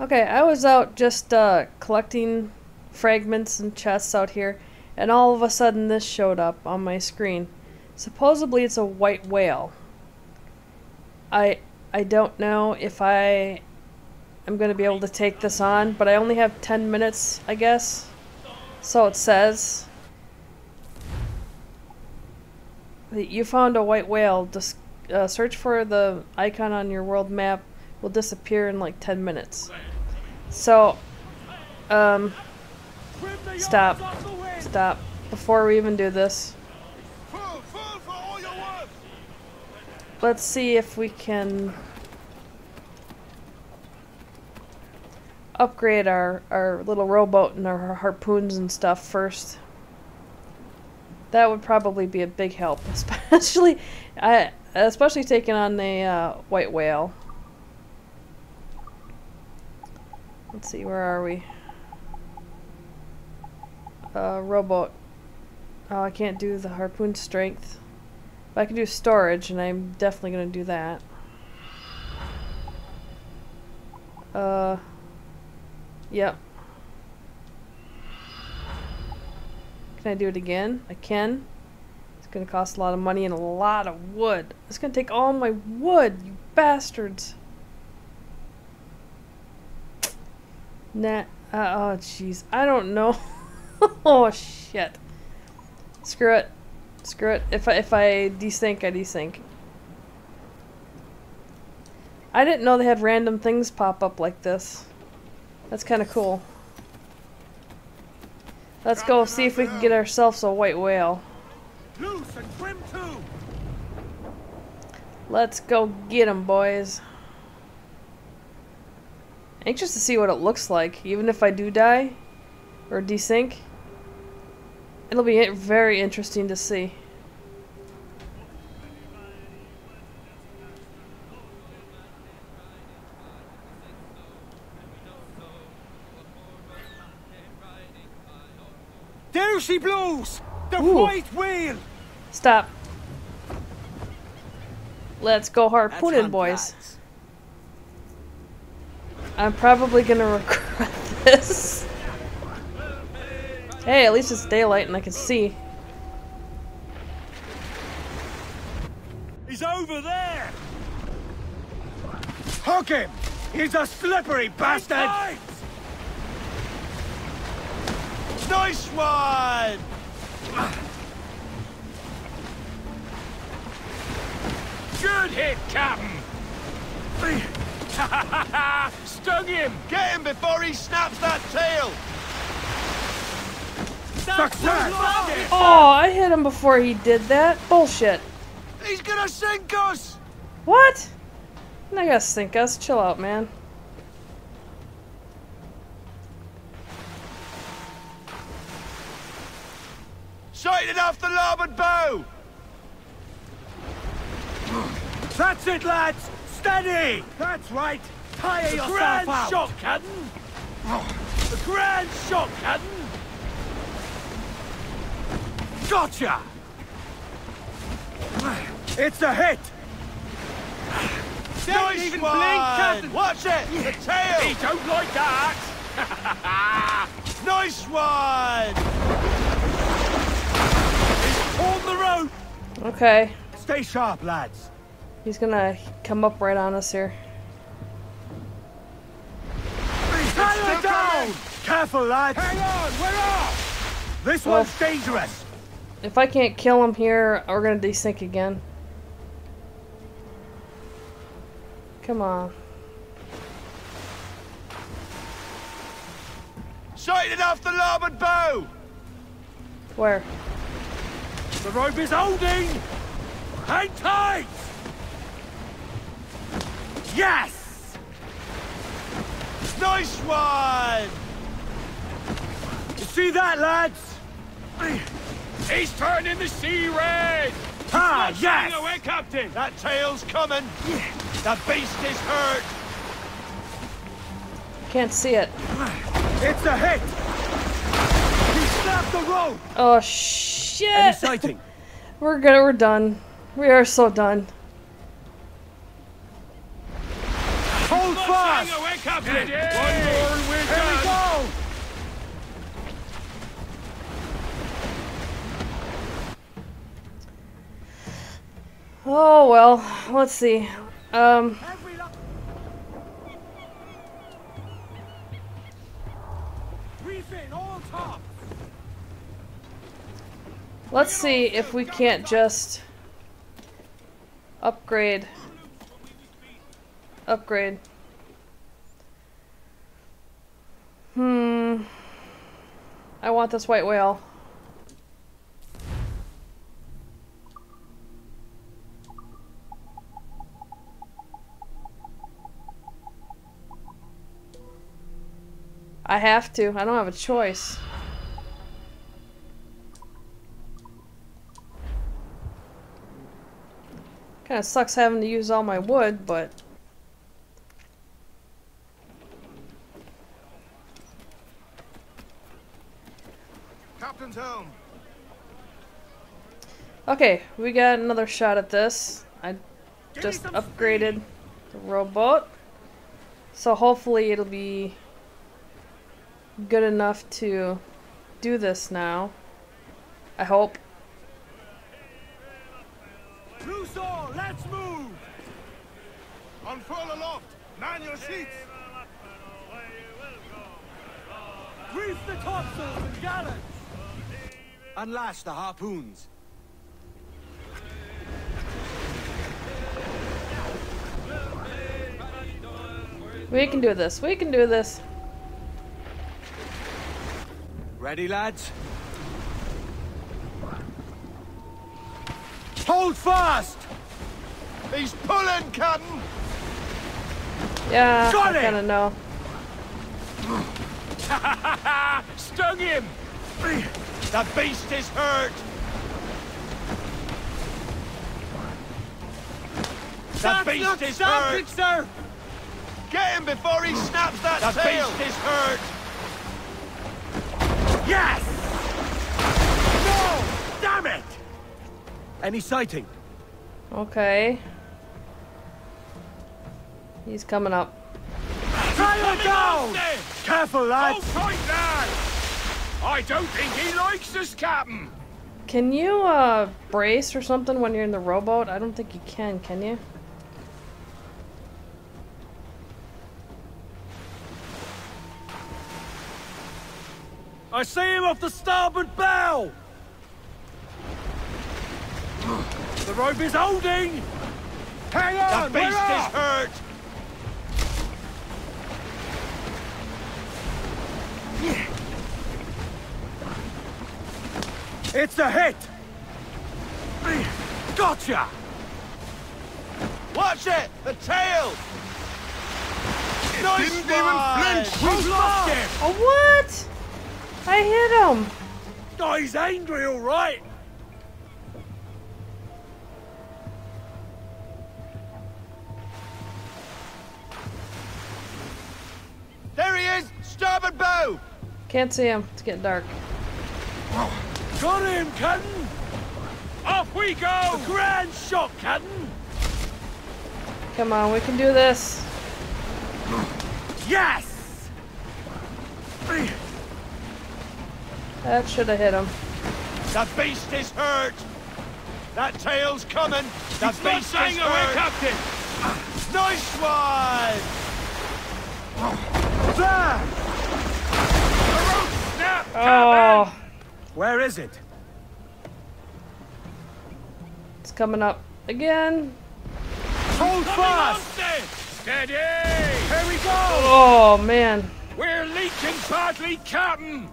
Okay, I was out just uh, collecting fragments and chests out here, and all of a sudden this showed up on my screen. Supposedly it's a white whale. I I don't know if I am going to be able to take this on, but I only have 10 minutes, I guess. So it says. that You found a white whale. Just uh, search for the icon on your world map. Will disappear in like 10 minutes. So, um, stop, stop. Before we even do this, let's see if we can upgrade our, our little rowboat and our harpoons and stuff first. That would probably be a big help, especially, I, especially taking on the uh, white whale. Let's see, where are we? Uh, rowboat. Oh, I can't do the harpoon strength. But I can do storage, and I'm definitely going to do that. Uh, yep. Can I do it again? I can. It's going to cost a lot of money and a lot of wood. It's going to take all my wood, you bastards. Nah. Uh, oh, jeez. I don't know. oh, shit. Screw it. Screw it. If I, if I desync, I desync. I didn't know they had random things pop up like this. That's kind of cool. Let's go see if we can get ourselves a white whale. Loose and grim too Let's go get him, boys. Anxious to see what it looks like, even if I do die or desync. It'll be very interesting to see. There she blows! The Ooh. white whale! Stop. Let's go harpooning, boys. I'm probably gonna regret this. Hey, at least it's daylight and I can see. He's over there! Hook him! He's a slippery bastard! Nice one! Good hit, Captain! Stung him! Get him before he snaps that tail! Success! Oh, I hit him before he did that. Bullshit. He's gonna sink us! What? You're not gonna sink us. Chill out, man. Sighted off the larboard bow! That's it, lads! Steady! That's right! Tire yourself grand out! shot, Captain! The grand shot, Captain! Gotcha! It's a hit! Don't even one! blink, Captain! Watch it! The tail! He don't like that! nice one! He's On the rope! Okay. Stay sharp, lads. He's gonna come up right on us here. Careful, lads! Hang on, we're off! This Well- one's dangerous! If I can't kill him here, we're gonna desync again. Come on. Sighted off the larboard bow! Where? The rope is holding! Hang tight! Yes! Nice one! You see that, lads? He's turning the sea red! Ah, yes! away, Captain! That tail's coming! The beast is hurt! Can't see it. It's a hit! He snapped the rope! Oh Any shit! sighting? We're good. We're done. We are so done. Hold fast! away, Captain! Steady! One more and we're Here we done! go! Oh well, let's see. Um, let's see if we can't just upgrade. Upgrade. Hmm. I want this white whale. I have to. I don't have a choice. Kind of sucks having to use all my wood, but Captain's home. okay, we got another shot at this. I just upgraded the rowboat, so hopefully it'll be good enough to do this now. I hope. All, let's move! Unfurl aloft. Man your sheets. Reef the topsails and gallants! Unlash the harpoons. We can do this. We can do this. Ready, lads? Hold fast! He's pulling, Captain. Yeah, Got I it! kind of know. Stung him! The beast is hurt. The That's beast not is stopping, hurt. sir! Get him before he snaps that The tail. beast is hurt. Yes! No! Damn it! Any sighting? Okay. He's coming up. Try her down! Then. Careful, Hold lads! tight, lad! I don't think he likes us, Captain! Can you uh brace or something when you're in the rowboat? I don't think you can, can you? I see him off the starboard bow! The rope is holding! Hang The on! beast we're is hurt. It's a hit! Gotcha! Watch it. The tail. nice didn't even flinch. We've lost him! Oh, what? I hit him. Oh, he's angry, all right! There he is. Starboard bow. Can't see him. It's getting dark. Got him, Captain! Off we go! Grand shot, Captain! Come on, we can do this. Yes! That should have hit him. The beast is hurt. That tail's coming. The It's not beast is staying away, hurt. Captain! Nice one. There! The rope snap, Captain! Oh, Where is it? it's coming up again. Hold fast! Steady! Here we go! Oh, man. We're leaking badly, Captain!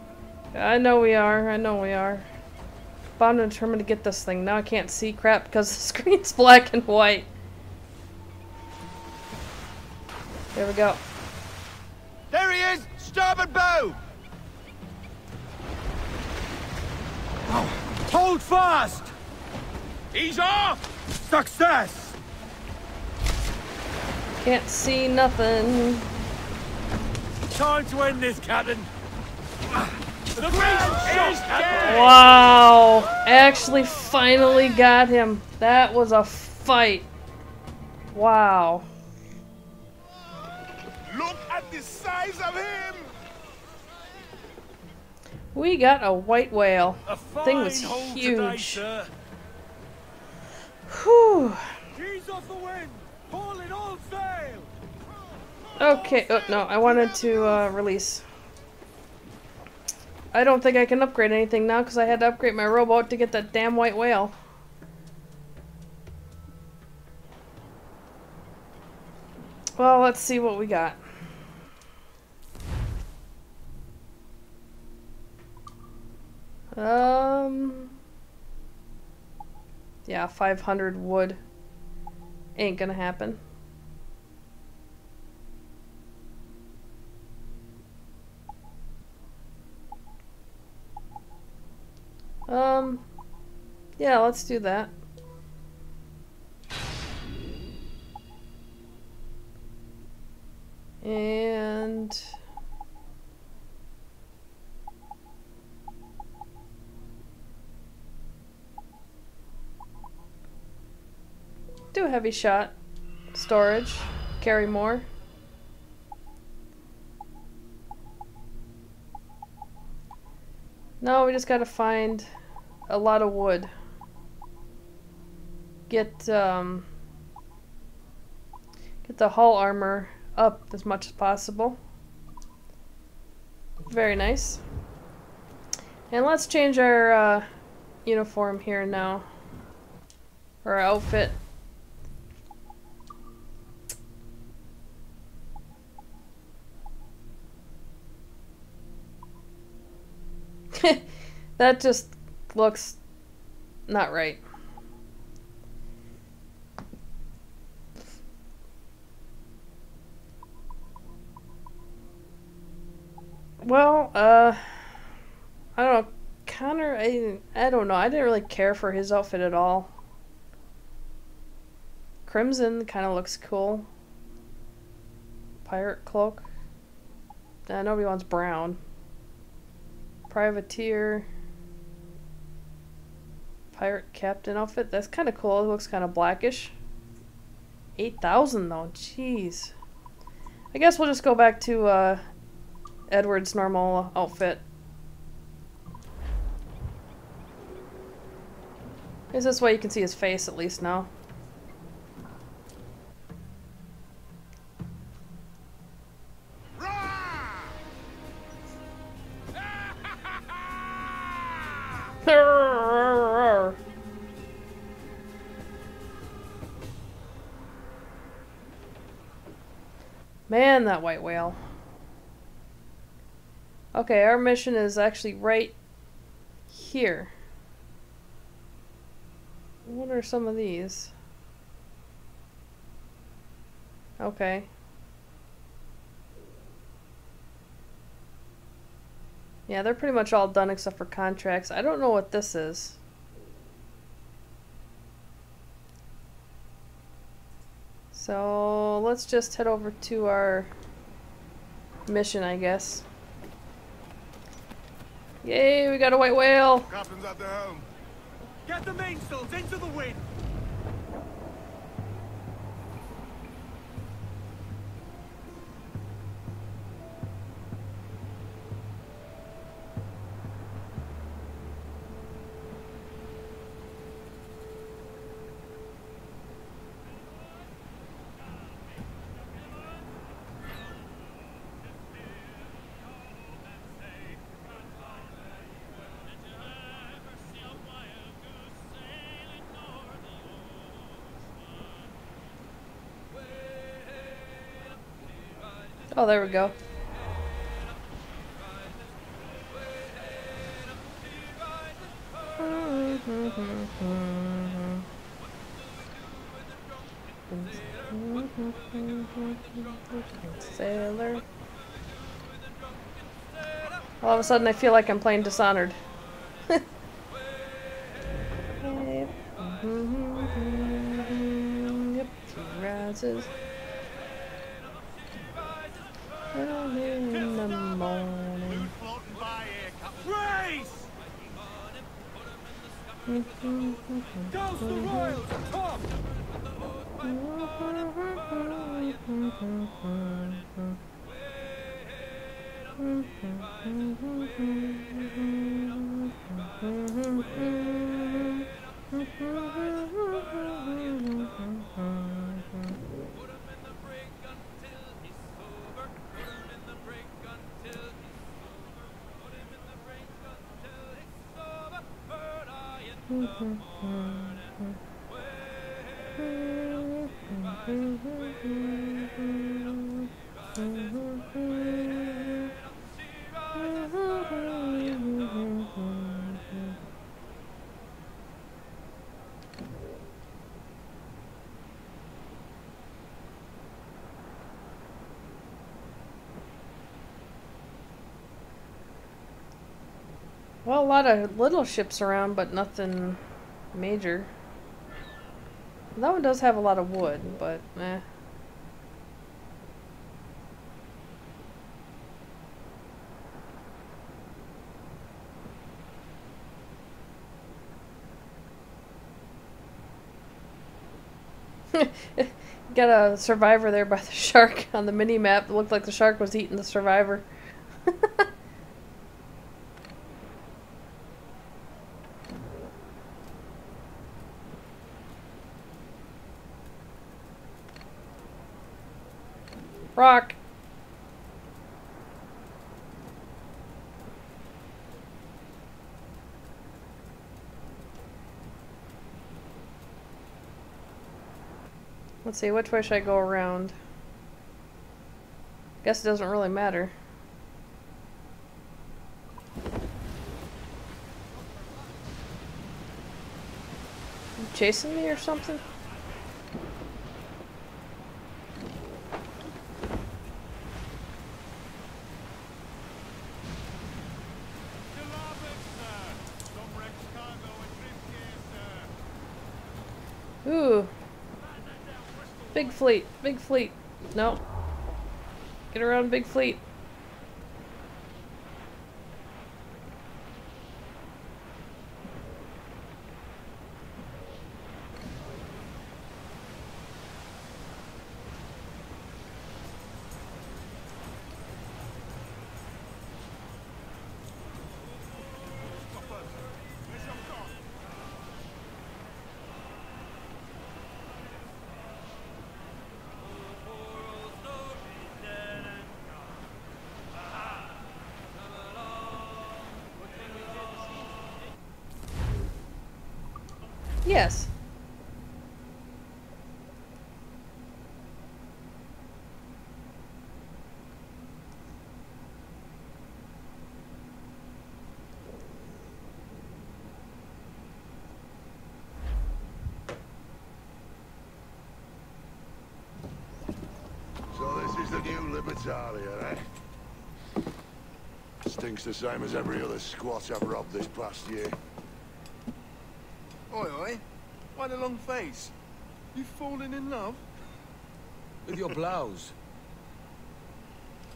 I know we are. I know we are. But I'm determined to get this thing. Now I can't see crap because the screen's black and white. There we go. There he is. Starboard bow. Hold fast! He's off! Success! Can't see nothing. Time to end this, Captain. The beast is! Wow. Actually, finally got him. That was a fight. Wow. Look at the size of him! We got a white whale. A Thing was today, huge. Whew. Ease off the wind! Haul in all sail! Okay, oh, no, I wanted to uh, release. I don't think I can upgrade anything now because I had to upgrade my rowboat to get that damn white whale. Well, let's see what we got. Um. Yeah, 500 wood. Ain't gonna happen. Um, yeah, let's do that. And do a heavy shot. Storage. Carry more. No, we just gotta find a lot of wood. Get, um, get the hull armor up as much as possible. Very nice. And let's change our uh, uniform here now. Or our outfit. that just looks not right. Well, uh, I don't know. Connor, I, I don't know. I didn't really care for his outfit at all. Crimson kind of looks cool. Pirate cloak. Uh, nobody wants brown. Privateer. Pirate captain outfit. That's kind of cool. It looks kind of blackish. 8,000 though. Jeez. I guess we'll just go back to uh, Edward's normal outfit. Is this way you can see his face at least now? Man, that white whale. Okay, our mission is actually right here. What are some of these? Okay. Yeah, they're pretty much all done except for contracts. I don't know what this is. So let's just head over to our mission, I guess. Yay, we got a white whale! Captain's at the helm. Get the mainsails into the wind! Oh, there we go. Sailor. All of a sudden, I feel like I'm playing Dishonored. rises. Early in the morning. Floating by here, Captain. Race! Toast the royals! Top! Well, a lot of little ships around, but nothing major. That one does have a lot of wood, but eh. Got a survivor there by the shark on the mini map. It looked like the shark was eating the survivor. Let's see, which way should I go around? Guess it doesn't really matter. You chasing me or something? Big fleet. Big fleet. No. Get around big fleet. Yes. So this is the new Libertalia, eh? Stinks the same as every other squat I've robbed this past year. Oi, oi. Why the long face? You fallen in love? With your blouse.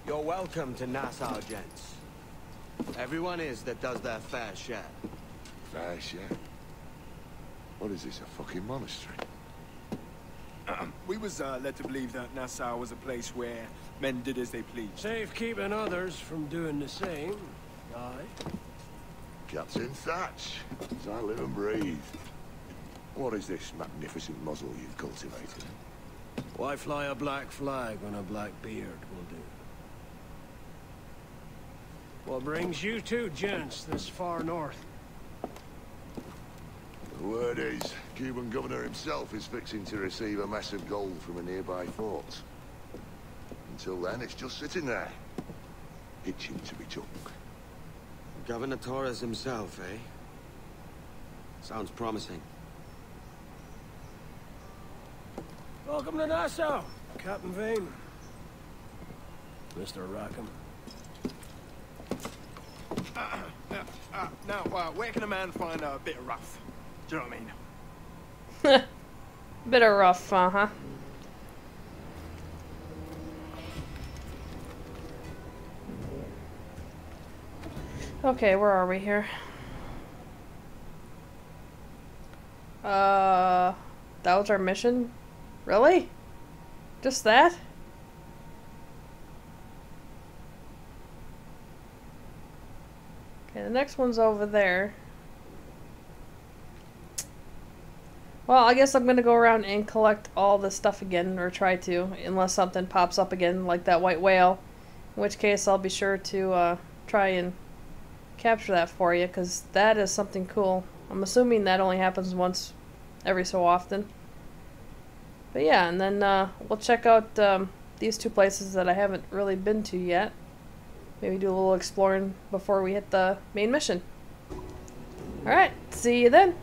You're welcome to Nassau, gents. Everyone is that does their fair share. Fair share. What is this, a fucking monastery? We was uh, led to believe that Nassau was a place where men did as they pleased. Safe keeping others from doing the same. Aye. Captain Thatch, as I live and breathe. What is this magnificent muzzle you've cultivated? Why fly a black flag when a black beard will do? What brings you two gents this far north? The word is, Cuban governor himself is fixing to receive a mess of gold from a nearby fort. Until then, it's just sitting there, itching to be took. Governor Torres himself, eh? Sounds promising. Welcome to Nassau, Captain Vane. Mr. Rackham. Uh, now, uh, where can a man find a bit of rough? Do you know what I mean? Bit of rough, uh huh. Okay, where are we here? Uh, that was our mission? Really? Just that? Okay, the next one's over there. Well, I guess I'm gonna go around and collect all this stuff again, or try to, unless something pops up again, like that white whale. In which case, I'll be sure to uh, try and capture that for you, because that is something cool. I'm assuming that only happens once every so often. But yeah, and then uh, we'll check out um, these two places that I haven't really been to yet. Maybe do a little exploring before we hit the main mission. Alright, see you then.